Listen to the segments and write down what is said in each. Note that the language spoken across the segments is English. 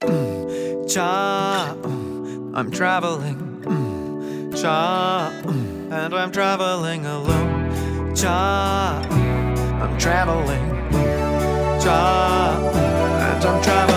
Cha, I'm traveling. Cha, and I'm traveling alone. Cha, I'm traveling. Cha, and I'm traveling.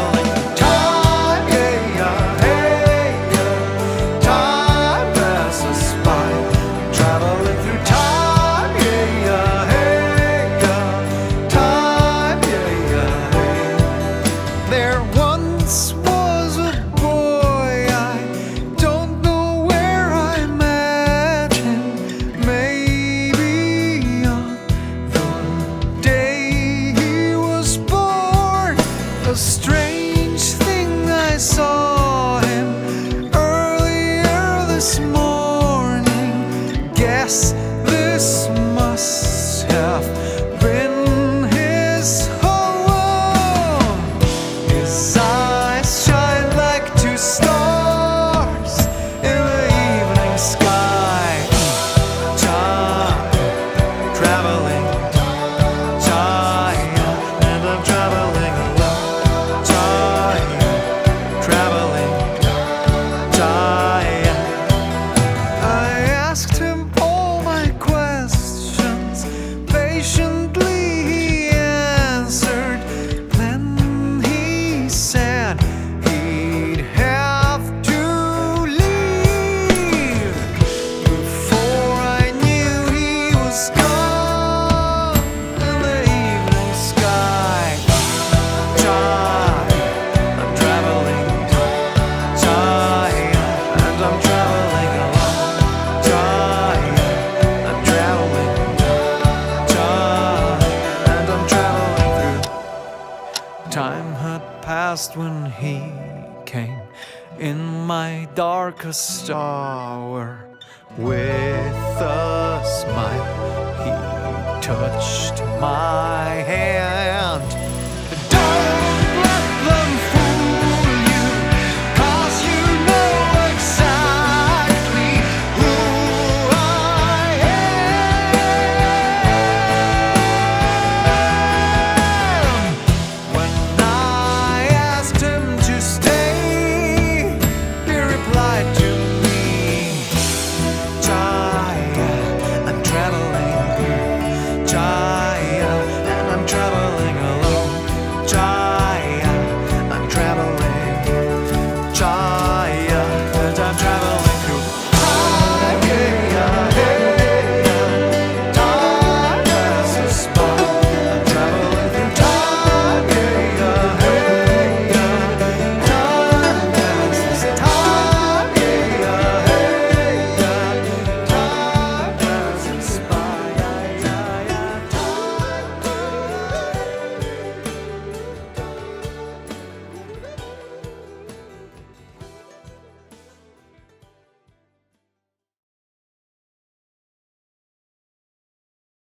saw him earlier this morning. Guess this said last when he came in my darkest hour. With a smile, he touched my hand.